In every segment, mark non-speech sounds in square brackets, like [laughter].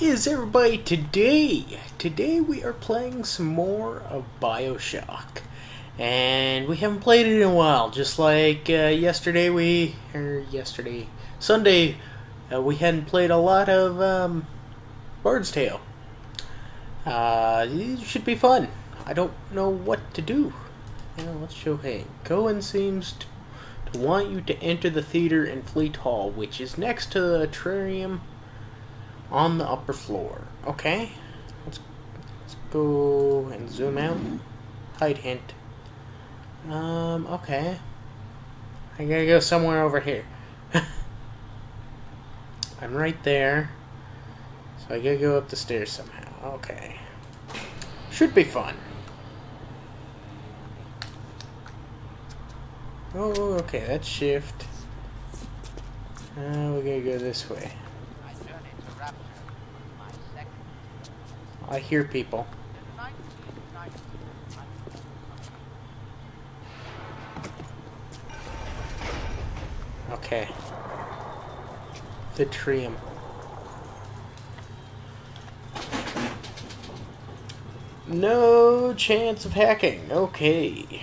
is everybody today? Today we are playing some more of Bioshock. And we haven't played it in a while, just like uh, yesterday we, or yesterday, Sunday, uh, we hadn't played a lot of um, Bard's Tale. Uh, it should be fun. I don't know what to do. Yeah, let's show Hey. Cohen seems to, to want you to enter the theater in Fleet Hall, which is next to the atrium on the upper floor. Okay, let's, let's go and zoom out. Hide hint. Um, okay. I gotta go somewhere over here. [laughs] I'm right there. So I gotta go up the stairs somehow. Okay. Should be fun. Oh, okay, that's shift. Uh, we gotta go this way. My journey to Rapture, my second I hear people. Okay. The trium. No chance of hacking. Okay.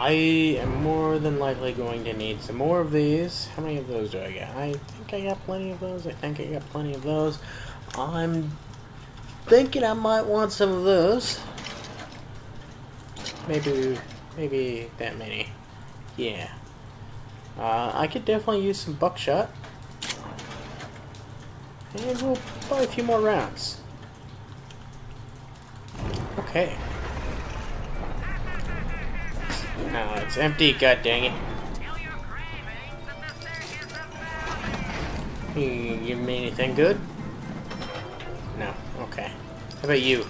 I am more than likely going to need some more of these. How many of those do I get? I think I got plenty of those. I think I got plenty of those. I'm thinking I might want some of those. Maybe, maybe that many. Yeah. Uh, I could definitely use some buckshot. And we'll buy a few more rounds. Okay. No, it's empty, god dang it. You give me anything good? No. Okay. How about you?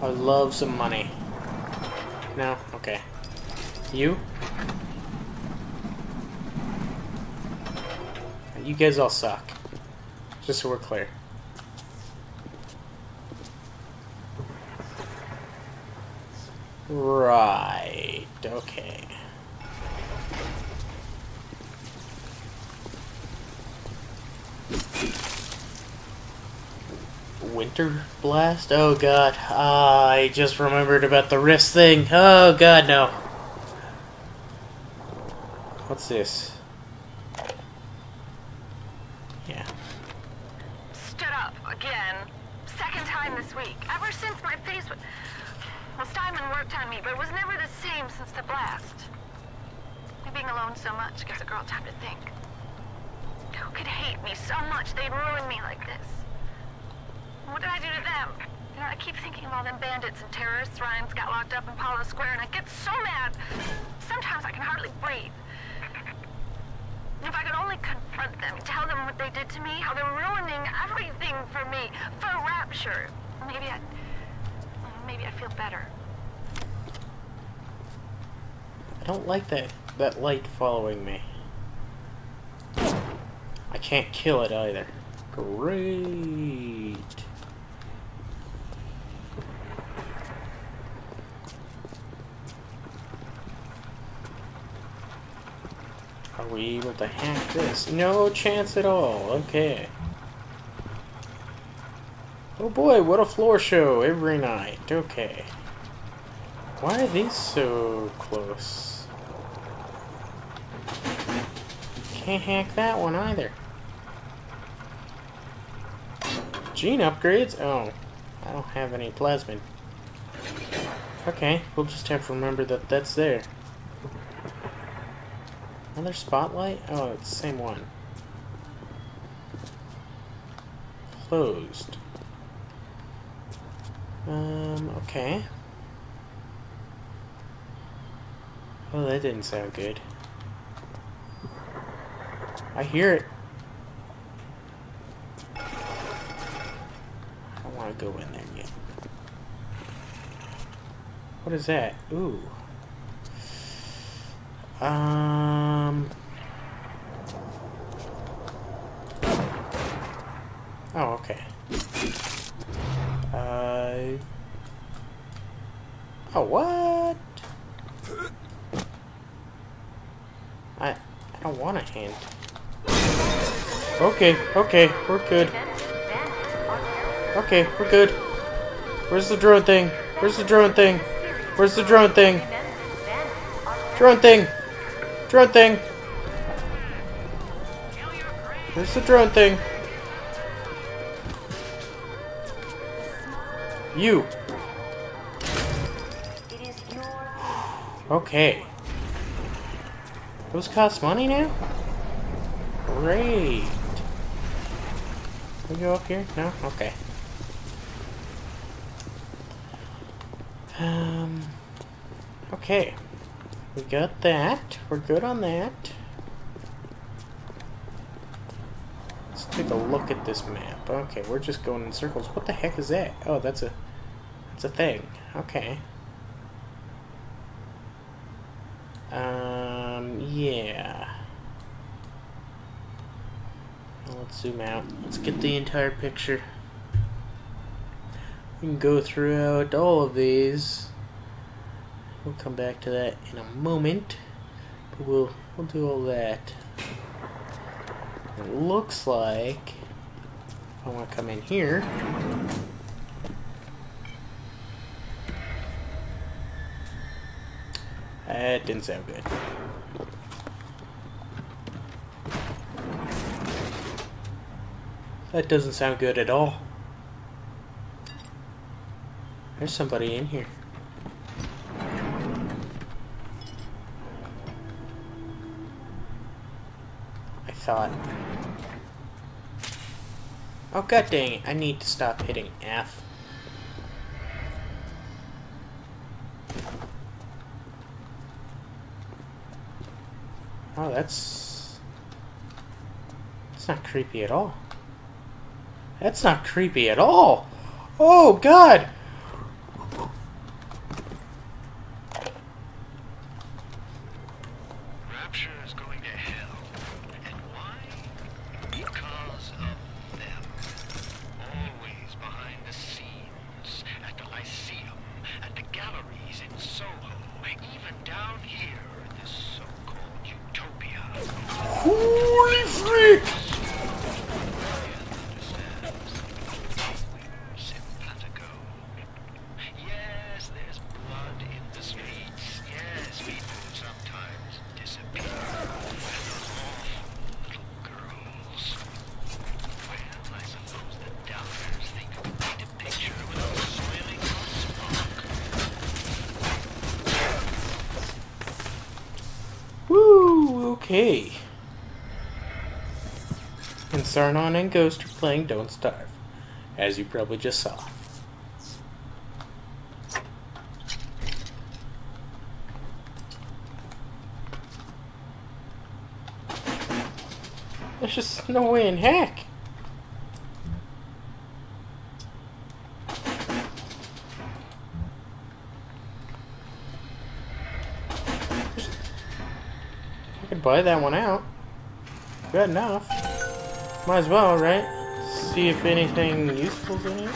I love some money. No? Okay. You? You guys all suck. Just so we're clear. Right. Okay. Winter Blast? Oh god. Ah, I just remembered about the wrist thing. Oh god, no. What's this? Yeah. Stood up again. Second time this week. Ever since my face was. Well, Steinman worked on me, but it was never the same since the blast. Me being alone so much gives a girl time to think. Who could hate me so much they'd ruin me like this? What did I do to them? You know, I keep thinking of all them bandits and terrorists Ryan's got up in Apollo Square, and I get so mad. Sometimes I can hardly breathe. If I could only confront them, tell them what they did to me, how they're ruining everything for me, for Rapture, maybe I, maybe I feel better. I don't like that that light following me. I can't kill it either. Great. Are we able to hack this? No chance at all. Okay. Oh boy, what a floor show every night. Okay. Why are these so close? Can't hack that one either. Gene upgrades? Oh, I don't have any plasmid. Okay, we'll just have to remember that that's there. Another spotlight? Oh, it's the same one. Closed. Um, okay. Oh, that didn't sound good. I hear it. I don't want to go in there yet. What is that? Ooh. Um. Oh, okay. Uh. Oh, what? I don't want a hint. Okay, okay, we're good. Okay, we're good. Where's the drone thing? Where's the drone thing? Where's the drone thing? Drone thing! Drone thing! Where's the drone thing? You! Okay. Those cost money now? Great. We go up here? No? Okay. Um. Okay. We got that. We're good on that. Let's take a look at this map. Okay, we're just going in circles. What the heck is that? Oh, that's a that's a thing. Okay. Um, yeah. Now Let's zoom out. Let's get the entire picture. We can go throughout all of these. We'll come back to that in a moment. But we'll we'll do all that. It looks like if I want to come in here. That didn't sound good. That doesn't sound good at all. There's somebody in here. I thought. Oh god dang it, I need to stop hitting F. Oh, that's... It's not creepy at all. That's not creepy at all! Oh, God! Rapture is going to hell. And why? Because of them. Always behind the scenes, at the Lyceum, at the galleries in Soho, even down here in this so-called utopia. Holy freak! Sarnon and Ghost are playing Don't Starve, as you probably just saw. There's just no way in heck. I could buy that one out. Good enough. Might as well, right? See if anything useful's in here.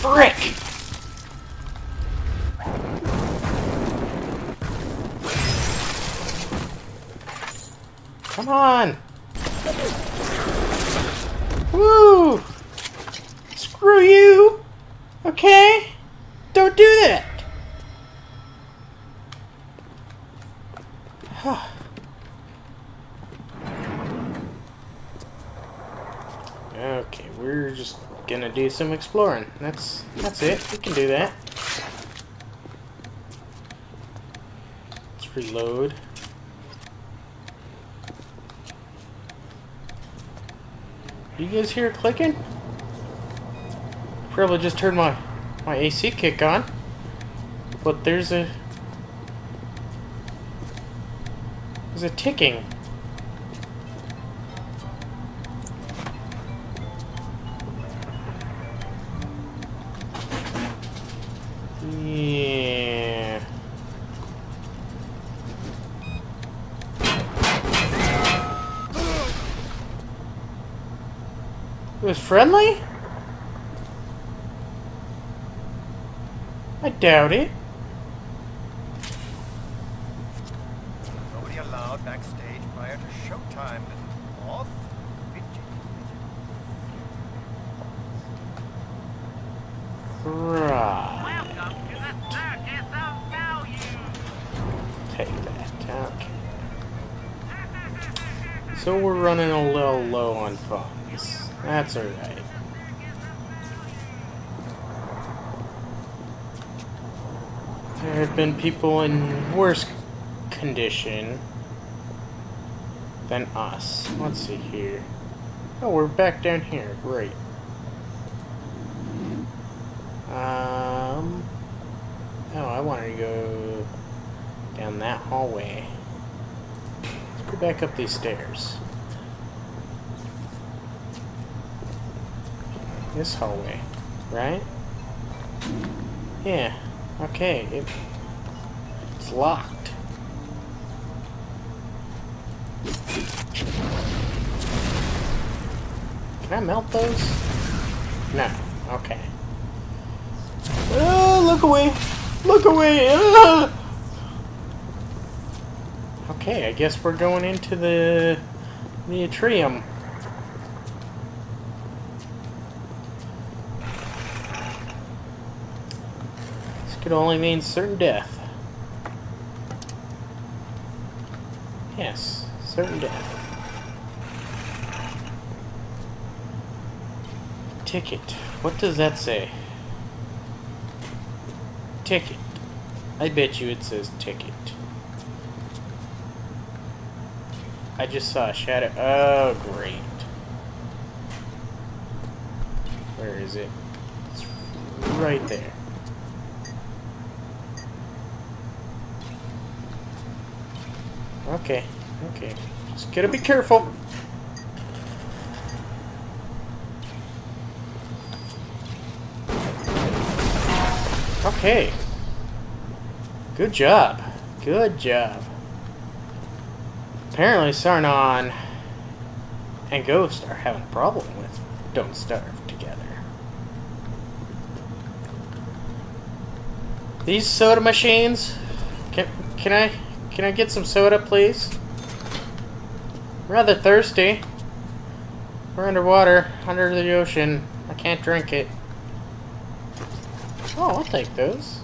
Frick! Come on! Woo! Screw you! Okay? Don't do that! okay, we're just gonna do some exploring. That's that's it. We can do that. Let's reload. You guys hear it clicking? Probably just turned my my AC kick on. But there's a there's a ticking. Yeah. It was friendly? I doubt it. Been people in worse condition than us. Let's see here. Oh, we're back down here. Great. Um. Oh, I wanted to go down that hallway. Let's go back up these stairs. This hallway, right? Yeah. Okay. It, it's locked. Can I melt those? No. Okay. Ah, look away! Look away! Ah! Okay, I guess we're going into the the atrium. This could only mean certain death. Yes, certain death. Ticket. What does that say? Ticket. I bet you it says ticket. I just saw a shadow. Oh, great. Where is it? It's right there. Okay, okay. Just gotta be careful. Okay. Good job. Good job. Apparently Sarnon and Ghost are having a problem with Don't Starve together. These soda machines, can, can I can I get some soda please? Rather thirsty. We're underwater, under the ocean. I can't drink it. Oh, I'll take those.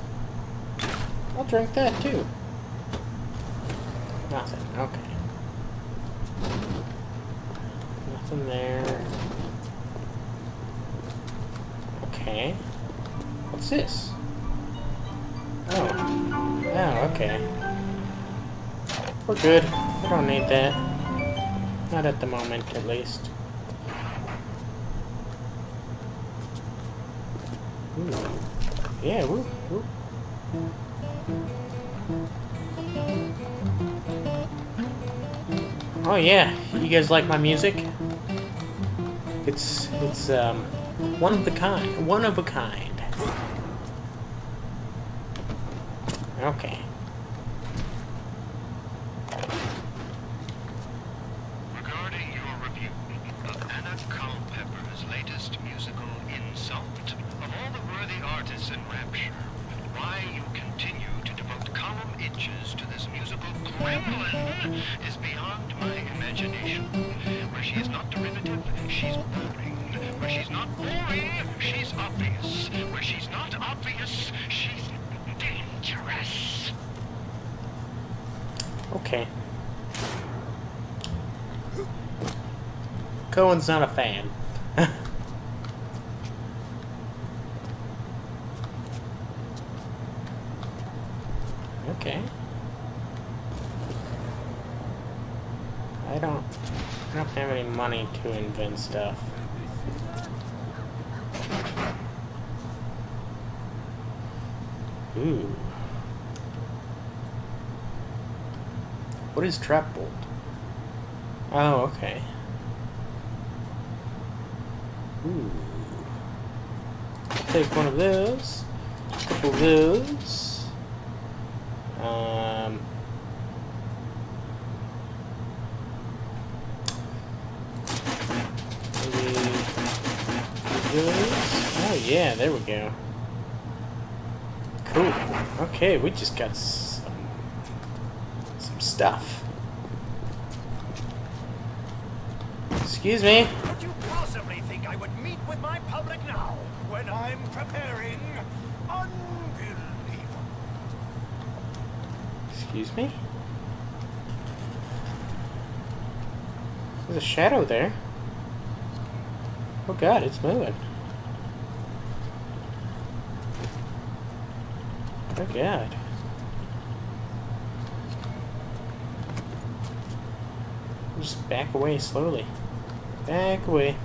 I'll drink that too. Nothing. Okay. Nothing there. Okay. What's this? Oh. Oh, okay. We're good. I don't need that. Not at the moment, at least. Ooh. Yeah, woo, woo. Oh yeah, you guys like my music? It's it's um one of the kind, one of a kind. Okay. Cohen's not a fan. [laughs] okay. I don't I don't have any money to invent stuff. Ooh. What is trap bolt? Oh, okay. Ooh. Take one of those. A couple of those. Um. These? Oh yeah, there we go. Cool. Okay, we just got stuff. Excuse me. Could you possibly think I would meet with my public now when I'm preparing? Unbelievable. Excuse me? There's a shadow there. Oh god, it's moving. Oh god. Just back away slowly. Back away.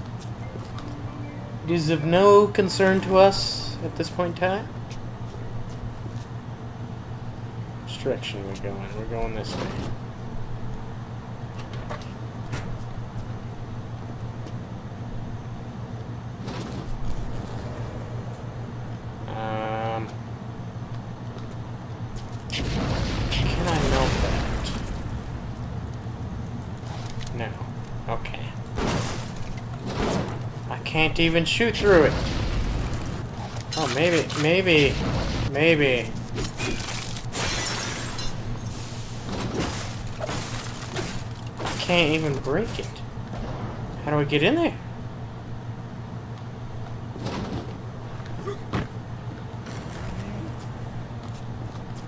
It is of no concern to us at this point in time. Which direction are we going? We're going this way. Um, can I melt that? No. Okay. I can't even shoot through it. Oh, maybe, maybe, maybe. I can't even break it. How do I get in there?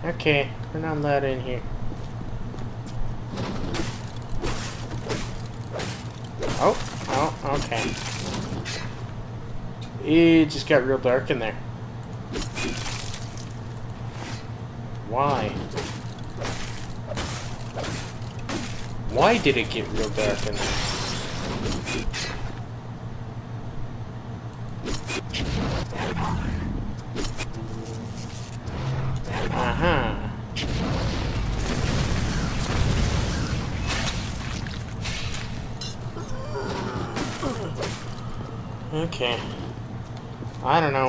Okay, we're not allowed in here. Oh, oh, okay. It just got real dark in there. Why? Why did it get real dark in there?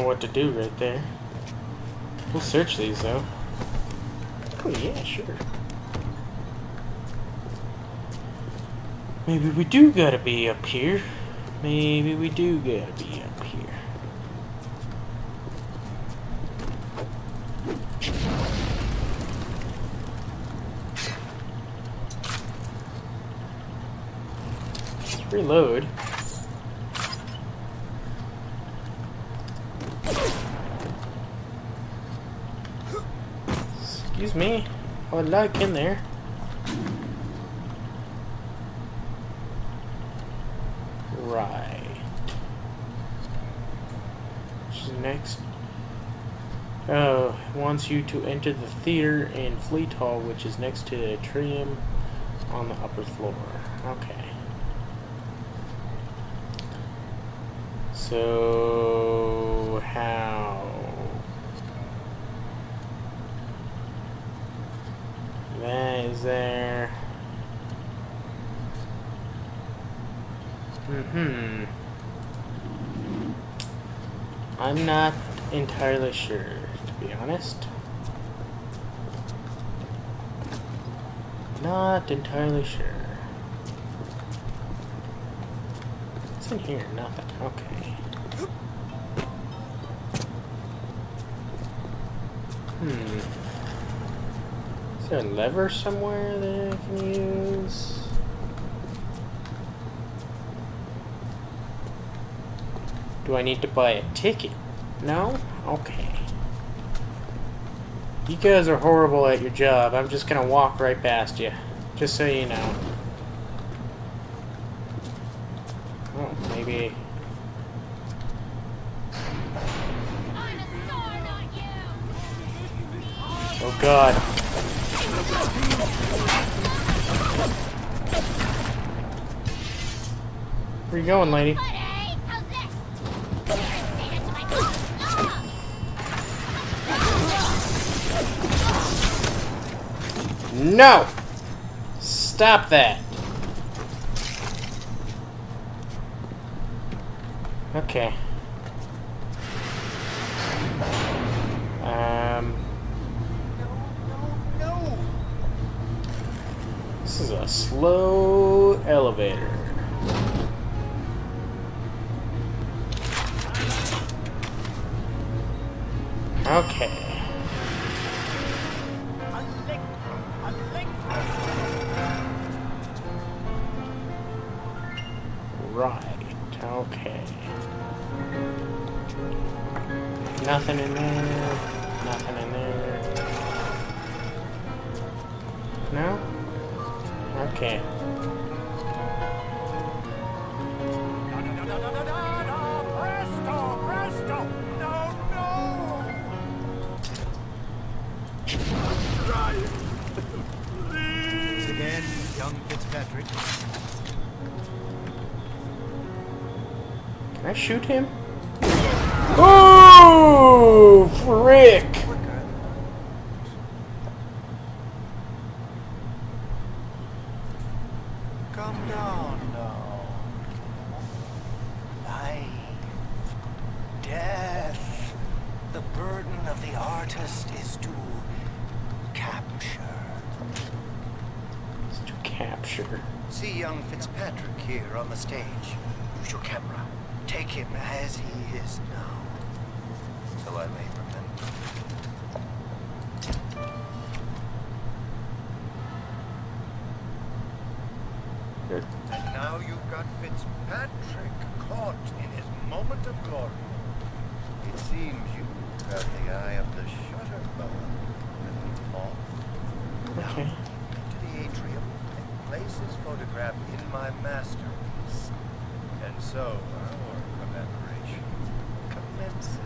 Know what to do right there. We'll search these though. Oh yeah, sure. Maybe we do gotta be up here. Maybe we do gotta be up here. Reload. Excuse me. Oh, I would like in there. Right. Is next? Oh, wants you to enter the theater in Fleet Hall, which is next to the atrium on the upper floor. Okay. So, how? That is there. Hmm. I'm not entirely sure, to be honest. Not entirely sure. What's in here? Nothing. Okay. Hmm. There a lever somewhere that I can use? Do I need to buy a ticket? No? Okay. You guys are horrible at your job. I'm just gonna walk right past you. Just so you know. Where you going, lady? But hey, how's this? Say it to my face. No! Stop that. Okay. Um, No, no. this is a slow elevator. Okay. Right. Okay. Nothing in there. Fitzpatrick. Can I shoot him? Oh, frick! Quicker. Come down now. Life, death. The burden of the artist is to capture. It's to capture. See young Fitzpatrick here on the stage. Use your camera. Take him as he is now. So I may remember. Good. And now you've got Fitzpatrick caught in his moment of glory. It seems you got the eye of the shutterbug, little moth. Okay. Into the atrium and place his photograph in my masterpiece. And so our collaboration commences.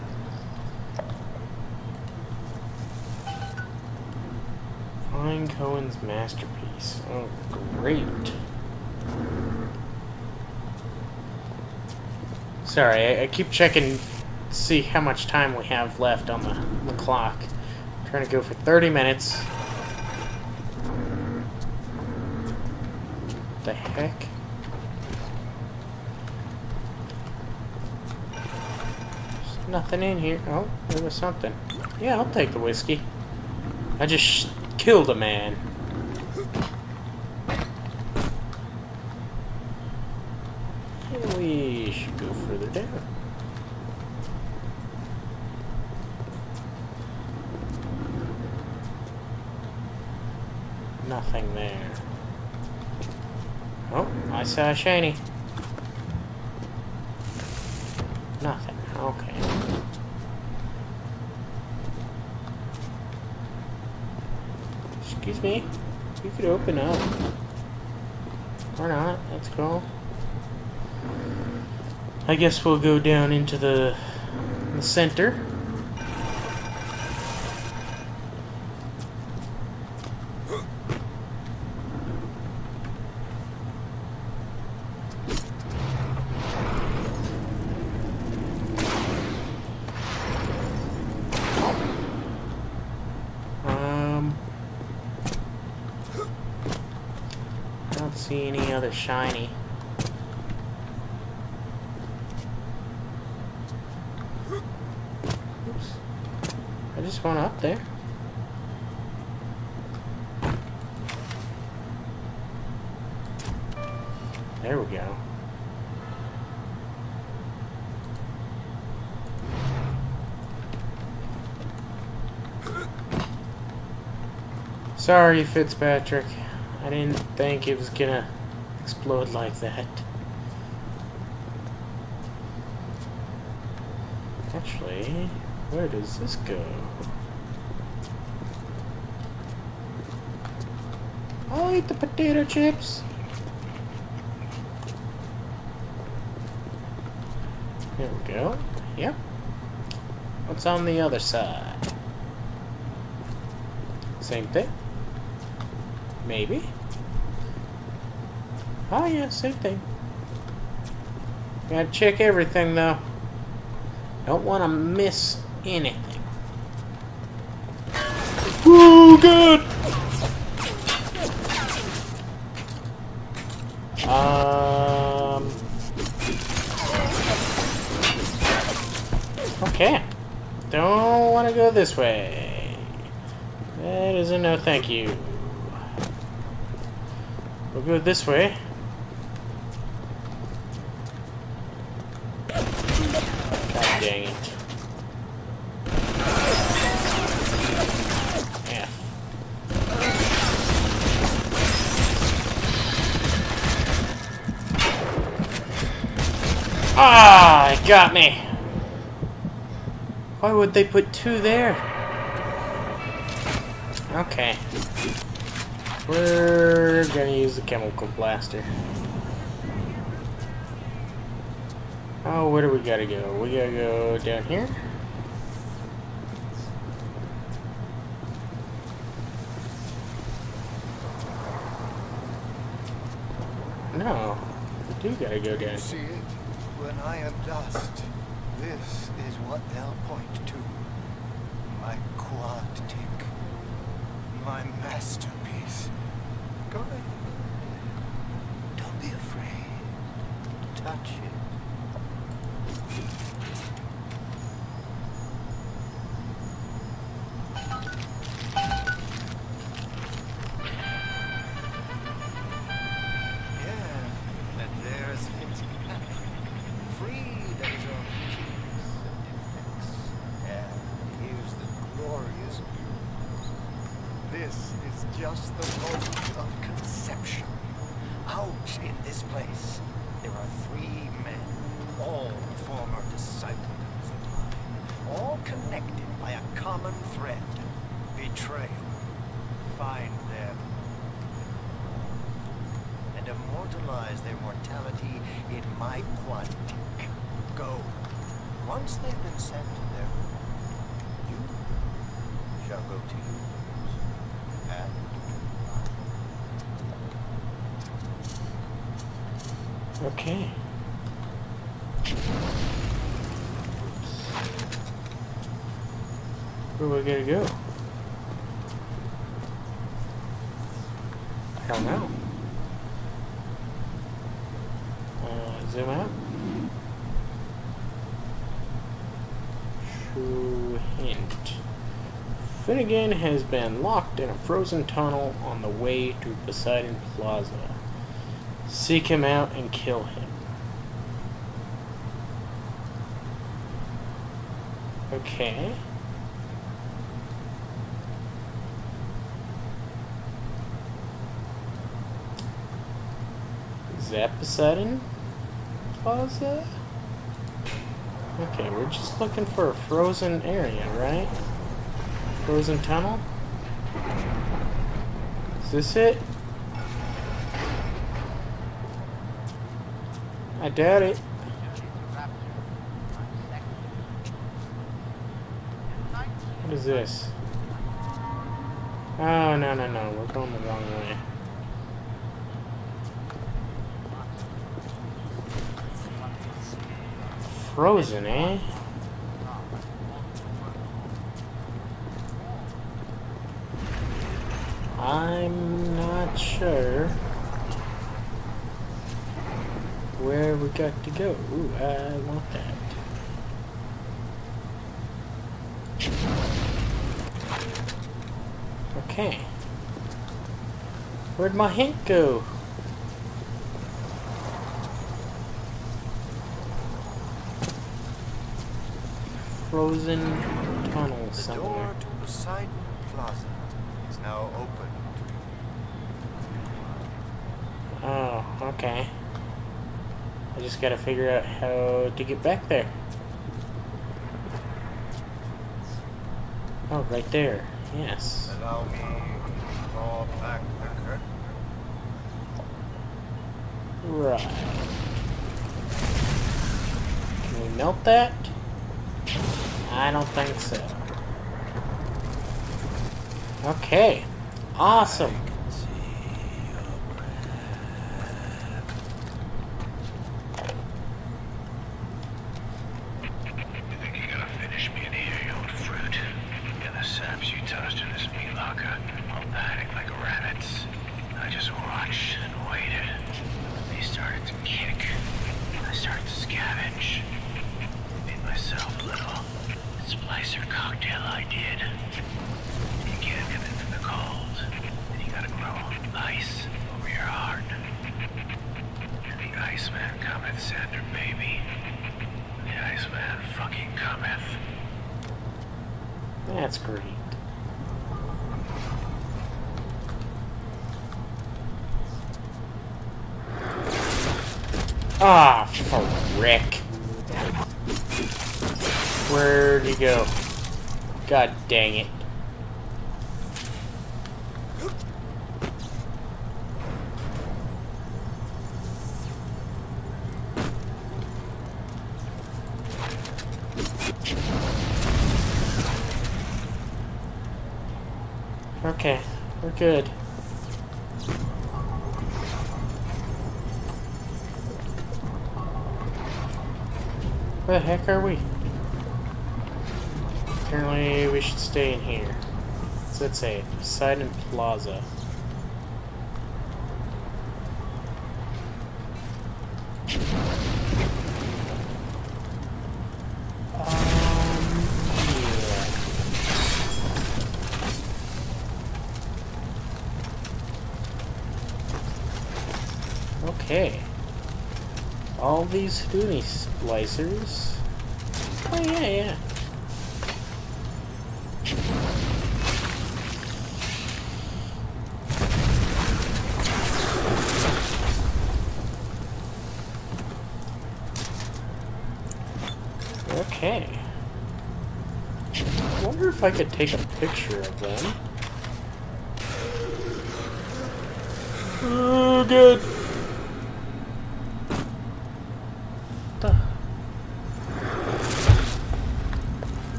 Find Cohen's masterpiece. Oh, great. Sorry, I, I keep checking see how much time we have left on the, the clock. trying to go for 30 minutes. The heck? There's nothing in here. Oh, there was something. Yeah, I'll take the whiskey. I just killed a man. We should go further down. Nothing there. I uh, shiny. Nothing. Okay. Excuse me. You could open up. Or not. That's cool. I guess we'll go down into the, the center. Um, I don't see any other shiny. Oops. I just went up there. There we go. Sorry, Fitzpatrick. I didn't think it was gonna explode like that. Actually, where does this go? I'll eat the potato chips. There we go. Yep. What's on the other side? Same thing? Maybe? Oh yeah, same thing. Gotta check everything though. Don't want to miss anything. Oh god! Um. Okay. Don't want to go this way. That is a no thank you. We'll go this way. dang Ah, it got me. Why would they put two there? Okay. We're gonna use the chemical blaster. Oh, where do we gotta go? We gotta go down here? No. We do gotta go down. See it? When I am dust, this is what they'll point to. My quad tick. My masterpiece. Go ahead. Don't be afraid. Touch it. Gotta go? I don't know. Uh, zoom out. True hint. Finnegan has been locked in a frozen tunnel on the way to Poseidon Plaza. Seek him out and kill him. Okay. Poseidon Plaza? Okay, we're just looking for a frozen area, right? Frozen tunnel? Is this it? I doubt it. What is this? Oh, no, no, no. We're going the wrong way. Frozen, eh? I'm not sure where we got to go. Ooh, I want that. Okay. Where'd my hint go? Frozen tunnel the somewhere. door to Poseidon Plaza is now open. Oh, okay. I just gotta figure out how to get back there. Oh, right there. Yes. Allow me to draw back the curtain. Right. Can we melt that? I don't think so. Okay. Awesome. You think you gotta finish me in here, you old fruit? Yeah, the saps you tossed in this meat locker, all panicked like rabbits. I just watched and waited. They started to kick. I started to scavenge. Made myself a little splicer cocktail I did. You can't come in from the cold. And you gotta grow ice over your heart. And the Iceman cometh, Sander, baby. The Iceman fucking cometh. That's great. Ah, frick. Where'd he go? God dang it. Okay, we're good. Where the heck are we? Apparently we should stay in here. What's that say? Poseidon Plaza. Um, yeah. Okay. All these Houdini splicers. Oh yeah, yeah. Okay. I wonder if I could take a picture of them. Oh, good.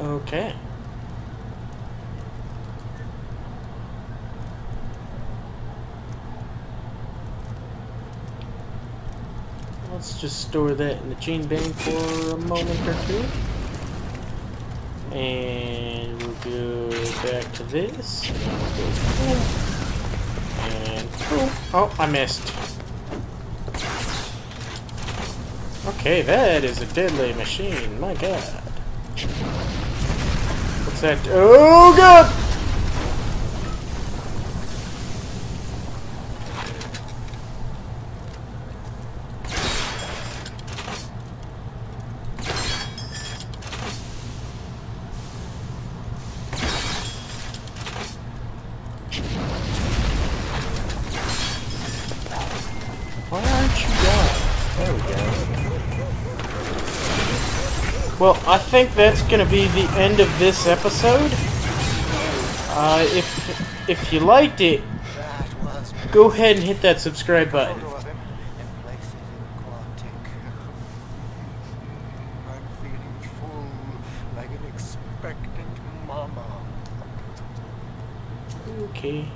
Okay. Let's just store that in the gene bank for a moment or two. And we'll go back to this. And. Oh, I missed. Okay, that is a deadly machine. My god. That? Oh god! Think that's going to be the end of this episode. Uh, if if you liked it, go ahead and hit that subscribe button. photo of him and place it in quadtych. I'm feeling full, like an expectant mama. Okay.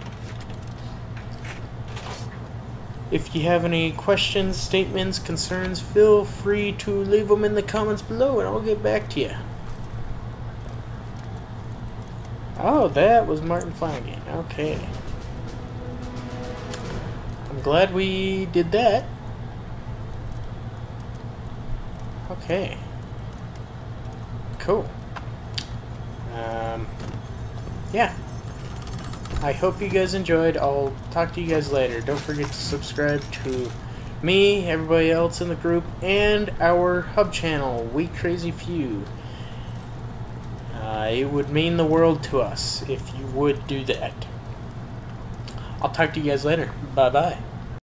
If you have any questions, statements, concerns, feel free to leave them in the comments below and I'll get back to you. Oh, that was Martin Finnegan. Okay. I'm glad we did that. Okay. Cool. Um, yeah. I hope you guys enjoyed. I'll talk to you guys later. Don't forget to subscribe to me, everybody else in the group, and our hub channel, We Crazy Few. Uh, it would mean the world to us if you would do that. I'll talk to you guys later. Bye bye.